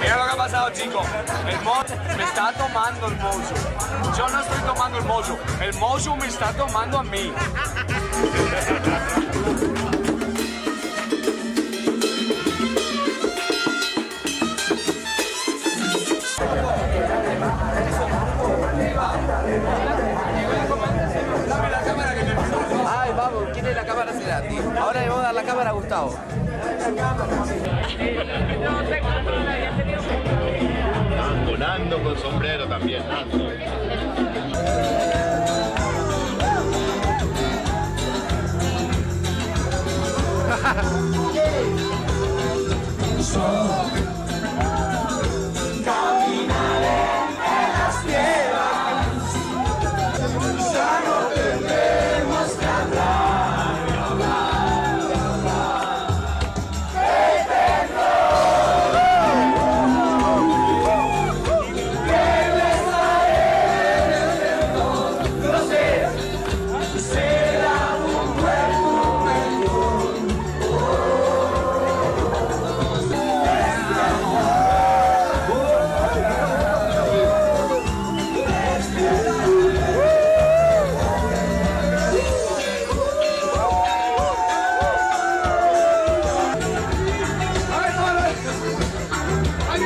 Mira lo que ha pasado, chicos. El mozo me está tomando el mozo. Yo no estoy tomando el mozo. El mozo me está tomando a mí. Vamos, ¿quién es la cámara Cerati? Ahora le vamos a dar la cámara a Gustavo. Nando, Nando con sombrero también, Nando.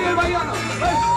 el baiano! ¡Ven!